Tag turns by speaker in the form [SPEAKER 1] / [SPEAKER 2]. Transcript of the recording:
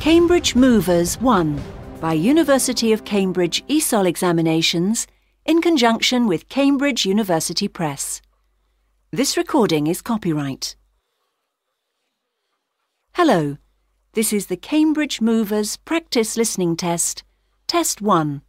[SPEAKER 1] Cambridge Movers 1 by University of Cambridge ESOL examinations in conjunction with Cambridge University Press. This recording is copyright. Hello, this is the Cambridge Movers Practice Listening Test, Test 1.